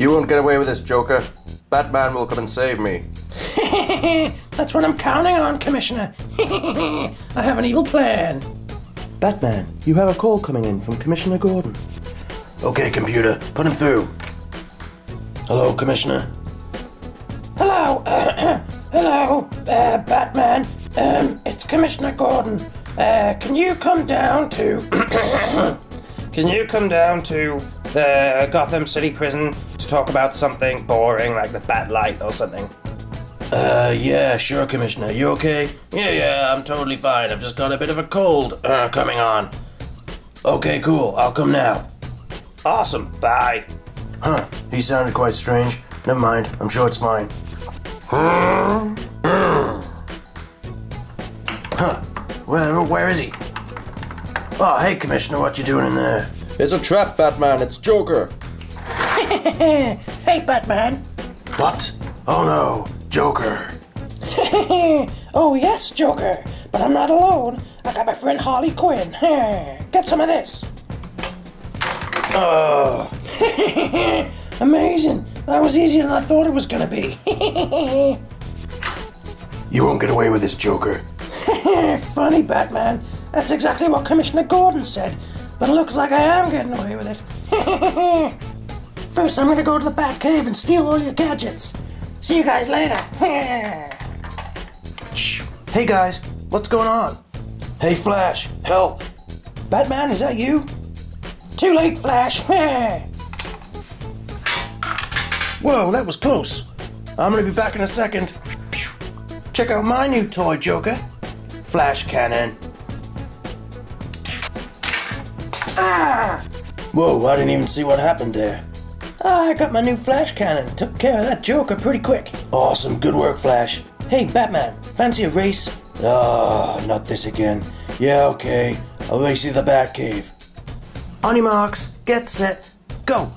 You won't get away with this, Joker. Batman will come and save me. That's what I'm counting on, Commissioner. I have an evil plan. Batman, you have a call coming in from Commissioner Gordon. Okay, computer, put him through. Hello, Commissioner. Hello, hello, uh, Batman. Um, it's Commissioner Gordon. Uh, can you come down to? can you come down to the Gotham City prison to talk about something boring like the Bat Light or something? Uh, yeah, sure, Commissioner. You okay? Yeah, yeah, I'm totally fine. I've just got a bit of a cold uh, coming on. Okay, cool. I'll come now. Awesome. Bye. Huh, he sounded quite strange. Never mind, I'm sure it's fine. Huh, where, where is he? Oh, hey, Commissioner, what you doing in there? It's a trap, Batman. It's Joker. hey, Batman. What? Oh no, Joker. oh, yes, Joker. But I'm not alone. I got my friend Harley Quinn. Get some of this. Oh, Amazing. That was easier than I thought it was gonna be. you won't get away with this, Joker. Funny, Batman. That's exactly what Commissioner Gordon said. But it looks like I am getting away with it. First, I'm gonna go to the Bat Cave and steal all your gadgets. See you guys later. Hey guys, what's going on? Hey Flash, help! Batman, is that you? Too late, Flash. Whoa, that was close. I'm gonna be back in a second. Check out my new toy, Joker. Flash cannon. ah! Whoa, I didn't even see what happened there. Ah, I got my new flash cannon. Took care of that Joker pretty quick. Awesome, good work, Flash. Hey, Batman, fancy a race? Ah, not this again. Yeah, okay. I'll race you to the Batcave. On your marks, get set, go.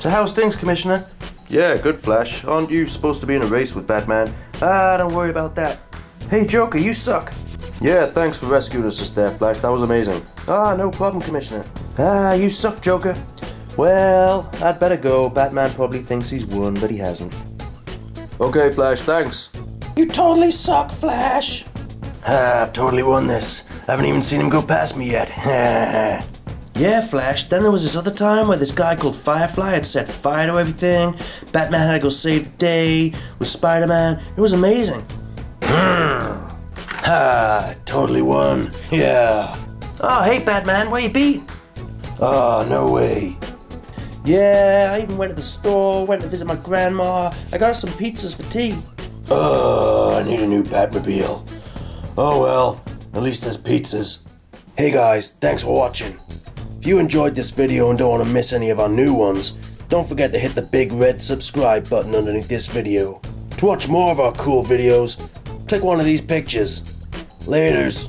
So how's things, Commissioner? Yeah, good, Flash. Aren't you supposed to be in a race with Batman? Ah, don't worry about that. Hey, Joker, you suck. Yeah, thanks for rescuing us just there, Flash. That was amazing. Ah, no problem, Commissioner. Ah, you suck, Joker. Well, I'd better go. Batman probably thinks he's won, but he hasn't. Okay, Flash, thanks. You totally suck, Flash. Ah, I've totally won this. I haven't even seen him go past me yet. yeah, Flash. Then there was this other time where this guy called Firefly had set fire to everything. Batman had to go save the day with Spider Man. It was amazing. ha, totally won. Yeah. Oh, hey, Batman, where you been? Oh, ah, no way. Yeah, I even went to the store, went to visit my grandma. I got her some pizzas for tea. Oh, I need a new Batmobile. Oh well, at least there's pizzas. Hey guys, thanks for watching. If you enjoyed this video and don't want to miss any of our new ones, don't forget to hit the big red subscribe button underneath this video. To watch more of our cool videos, click one of these pictures. Laters.